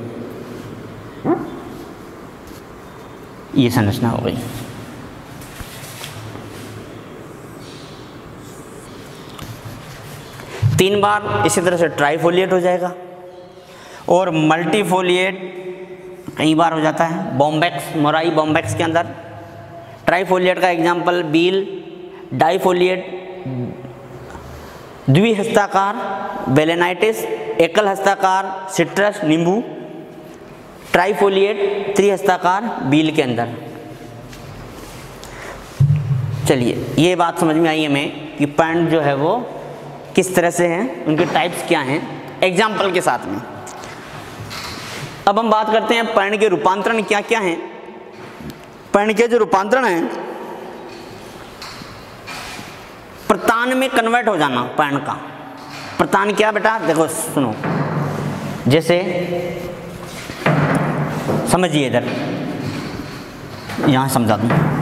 Speaker 1: ये संरचना हो गई। तीन बार इसी तरह से ट्राईफोलिएट हो जाएगा। और मल्टीफोलिएट कई बार हो जाता है। बॉम्बैक्स मोराई बॉम्बैक्स के अंदर। ट्राईफोलिएट का एग्जांपल बील डाईफोलिएट द्विहस्ताकार बेलेनाइटिस एकल हस्ताकार सिट्रस नींबू ट्राईफोलिएट त्रिहस्ताकार बील के अंदर। चलिए, ये बात समझ में आई हमें कि पैंट जो है वो किस तरह से हैं, उनके टाइप्स क्या हैं। एग्ज़ाम्पल के साथ में। अब हम बात करते हैं पर्ण के रूपांतरण क्या क्या हैं। पर्ण के जो रूपांतरण हैं, प्रतान में कन्वर्ट हो जाना पर्ण का। प्रतान क्या बेटा? देखो, सुनो। जैसे, समझिए इधर। यहाँ समझा दूँ।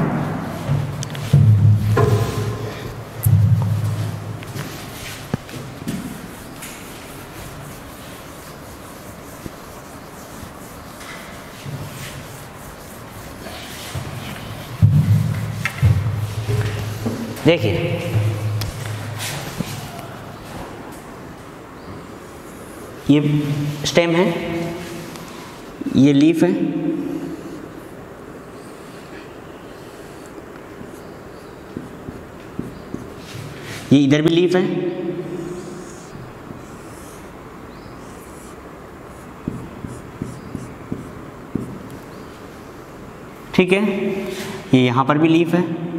Speaker 1: देखिए। ये स्टेम है, ये लीफ है। ये इधर भी लीफ है। ठीक है, ये यहाँ पर भी लीफ है।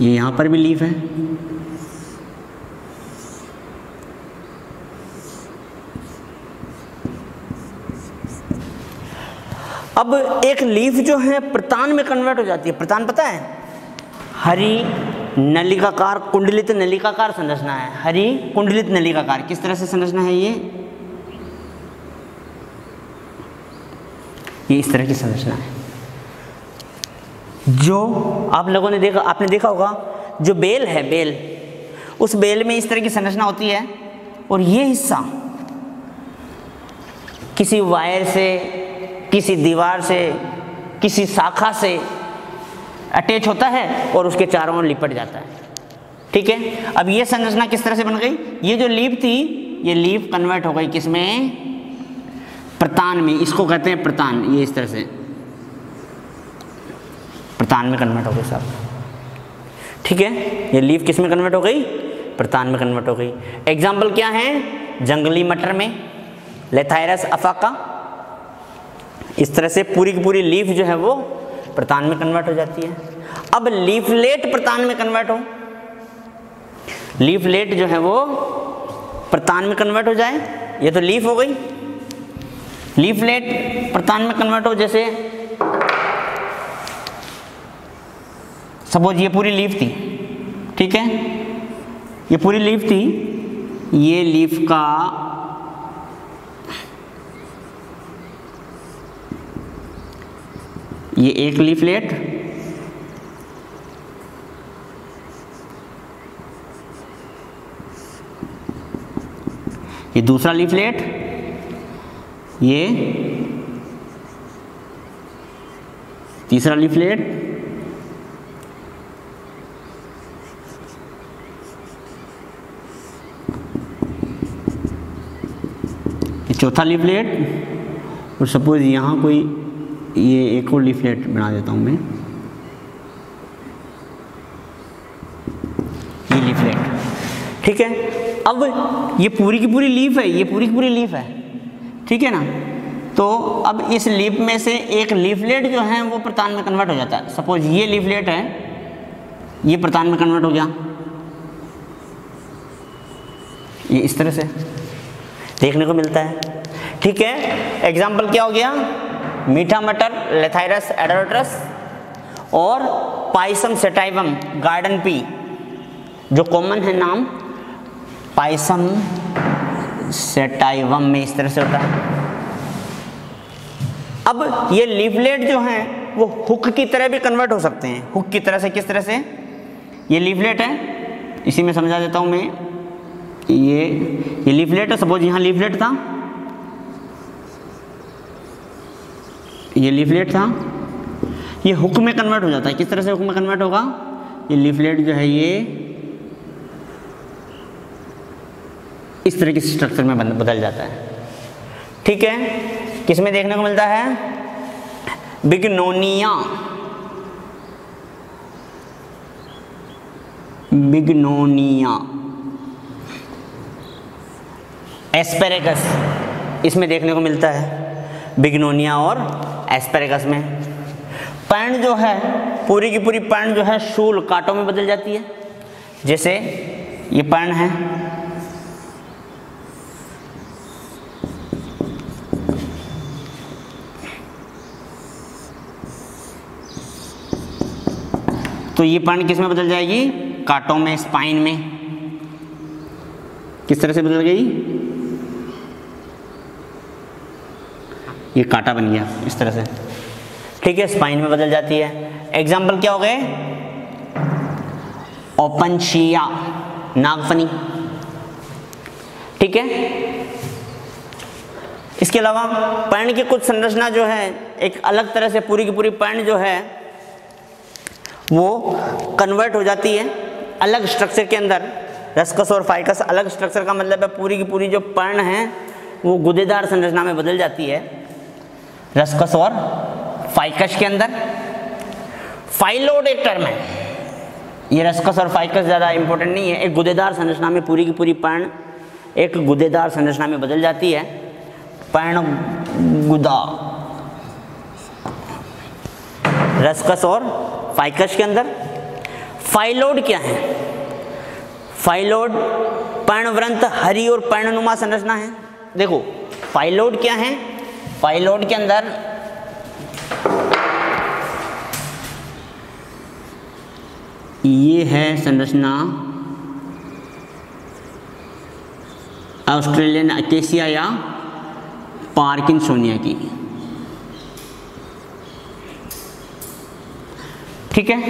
Speaker 1: ये यहाँ पर भी लीफ है। अब एक लीफ जो है प्रतान में कन्वर्ट हो जाती है। प्रतान पता है? हरी नलिकाकार, कुंडलित नलिकाकार संरचना है। हरी कुंडलित नलिकाकार, किस तरह से संरचना है ये? ये इस तरह की संरचना है। जो आप लोगों ने देखा, आपने देखा होगा, जो बेल है, बेल, उस बेल में इस तरह की संरचना होती है और ये हिस्सा किसी वायर से, किसी दीवार से, किसी शाखा से अटैच होता है और उसके चारों ओर लिपट जाता है। ठीक है? अब ये संरचना किस तरह से बन गई? ये जो लीप थी, ये लीप कन्वर्ट हो गई किसमें? प्रतान में, इसको कहते हैं प्रतान, ये इस तरह से। प्रतान में कन्वर्ट हो गई साहब। ठीक है? ये लीफ किसमें कन्वर्ट हो गई? प्रतान में कन्वर्ट हो गई। एग्ज़ाम्पल क्या है? जंगली मटर में लेथायरस अफाका इस तरह से पूरी की पूरी लीफ जो है वो प्रतान में कन्वर्ट हो जाती है। अब लीफलेट प्रतान में कन्वर्ट हो। लीफलेट जो है वो प्रतान में कन्वर्ट हो जाए। ये तो लीफ हो गई। लीफलेट प्रतान में कन्वर्ट हो, जैसे सपोज़ ये पूरी लीफ थी, ठीक है? ये पूरी लीफ थी, ये लीफ का ये एक लीफलेट, ये दूसरा लीफलेट, ये तीसरा लीफलेट चौथा लीफलेट, और सपोज़ यहाँ कोई, ये एक और लीफलेट बना देता हूँ मैं। ये लीफलेट। ठीक है? अब ये पूरी की पूरी लीफ है, ये पूरी की पूरी लीफ है। ठीक है ना? तो अब इस लीफ में से एक लीफलेट जो है, वो प्रतान में कन्वर्ट हो जाता है। सपोज़ ये लीफलेट है, ये प्रतान में कन्वर्ट हो गया। ये इस तरह से। देखने को मिलता है। ठीक है? एग्ज़ाम्पल क्या हो गया? मीठा मटर लेथाइरस एडोटरस और पाइसम सेटाइवम गार्डन पी जो कॉमन है नाम पाइसम सेटाइवम में इस तरह से होता है। अब ये लीफलेट जो हैं, वो हुक की तरह भी कन्वर्ट हो सकते हैं। हुक की तरह से किस तरह से? ये लीफलेट है, इसी में समझा देता हूँ मैं। ये ये लीफलेट है सपोज़ यहाँ लीफलेट था। ये लीफलेट था। ये हुक में कन्वर्ट हो जाता है। किस तरह से हुक में कन्वर्ट होगा? ये लीफलेट जो है ये इस तरह के स्ट्रक्चर में बदल जाता है। ठीक है? किसमें देखने को मिलता है? बिगनोनिया। बिगनोनिया। एस्पेरेगस इसमें देखने को मिलता है, बिगनोनिया और एस्पेरेगस में। पर्ण जो है, पूरी की पूरी पर्ण जो है, शूल कांटों में बदल जाती है। जैसे ये पर्ण है। तो ये पर्ण किसमें बदल जाएगी? कांटों में स्पाइन में। किस तरह से बदल गई? ये कांटा बन गया इस तरह से। ठीक है स्पाइन में बदल जाती है। एग्ज़ाम्पल क्या हो गए? ओपनशिया नागफनी ठीक है? इसके अलावा पर्ण की कुछ संरचना जो है, एक अलग तरह से पूरी की पूरी पर्ण जो है, वो कन्वर्ट हो जाती है अलग स्ट्रक्चर के अंदर। रसकस और फाइकस अलग स्ट्रक्चर का मतलब है पूरी की पूरी जो पर्ण है, वो गुदेदार संरचना में बदल जाती है। रसकस और फाइकस के अंदर। फाइलोड एक टर्म है ये रसकस और फाइकस ज़्यादा इंपॉर्टेंट नहीं है। एक गुदेदार संरचना में पूरी की पूरी पर्ण, एक गुदेदार संरचना में बदल जाती है। पर्ण गुदा। रसकस और फाइकस के अंदर। फाइलोड क्या है? फाइलोड पर्णव्रंत हरी और पर्णनुमा संरचना है। देखो, फाइलोड क्या है? फाइलोड के अंदर। ये है संरचना। ऑस्ट्रेलियन अकेसिया या पार्किंसोनिया की। ठीक है?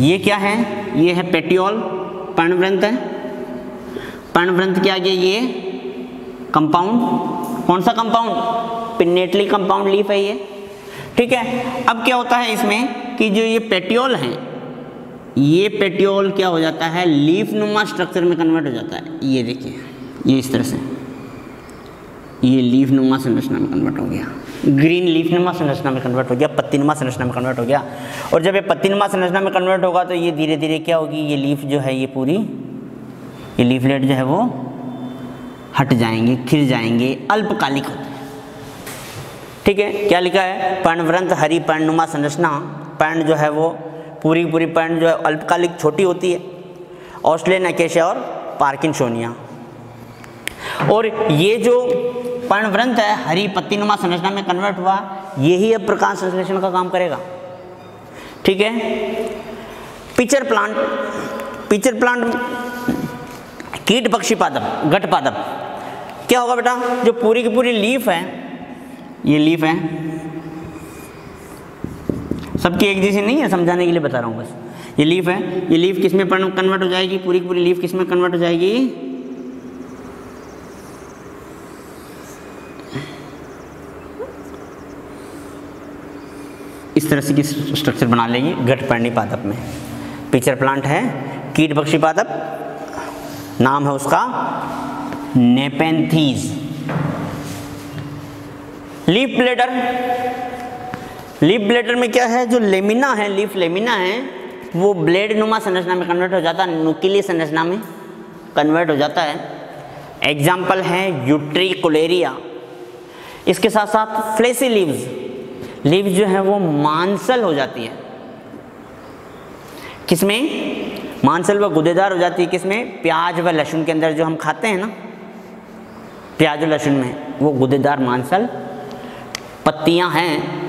Speaker 1: ये क्या है? ये है पेटियोल पर्णव्रंत है। पर्णव्रंत के आगे ये कंपाउंड कौन सा कंपाउंड पिनेटली कंपाउंड लीफ है ये। ठीक है, अब क्या होता है इसमें कि जो ये पेटियोल है, ये पेटियोल क्या हो जाता है? लीफ नुमा स्ट्रक्चर में कन्वर्ट हो जाता है। ये देखिए, ये इस तरह से। ये लीफ नुमा संरचना में कन्वर्ट हो गया। ग्रीन लीफ नुमा संरचना में कन्वर्ट हो गया, पत्ती नुमा संरचना में कन्वर्ट हो गया। और जब ये पत्ती नुमा संरचना में कन्वर्ट होगा तो ये धीरे धीरे क्या होगी? ये लीफ जो है, ये पूरी, ये लीफलेट जो है वो हट जाएँगे खिर जाएँगे, अल्पकालिक होते हैं। ठीक है? क्या लिखा है? पर्णव्रंत हरी पर्णनुमा संरचना। पर्ण जो है वो पूरी पूरी पर्ण जो है अल्पकालिक छोटी होती है। ऑस्ट्रेलियन अकेशिया और पार्किंसोनिया। और ये जो पर्णव्रंत है, हरी पत्तीनुमा संरचना में कन्वर्ट हुआ, यही अब प्रकाश संश्लेषण का काम करेगा। ठीक है? पिचर प्लांट पिचर प्लांट, कीट पक्षी पादप घट पादप। क्या होगा बेटा? जो पूरी की पूरी लीफ है, ये लीफ है। सबकी एक जैसी नहीं है, समझाने के लिए बता रहा हूँ बस। ये लीफ है, ये लीफ किसमें कन्वर्ट हो जाएगी? पूरी की पूरी लीफ किसमें कन्वर्ट हो जाएगी? इस तरह से की स्ट्रक्चर बना लेंगे, घट पर्णी पादप में। पिक्चर प्लांट है, कीट पक्षी पादप, नाम है उसका Nepenthes leaf bladder leaf bladder में क्या है? जो लेमिना है लीफ लेमिना है, वो ब्लेड नुमा संरचना में कन्वर्ट हो जाता है, नुकीली संरचना में कन्वर्ट हो जाता है। एग्ज़ाम्पल है यूट्रिकोलेरिया इसके साथ साथ फ्लेसी लीव्स लीव जो है वो मांसल हो जाती है। किसमें? मांसल व गुदेदार हो जाती है किसमें? प्याज व लहसुन के अंदर जो हम खाते हैं ना प्याज लहसुन में वो गुदेदार मांसल पत्तियाँ हैं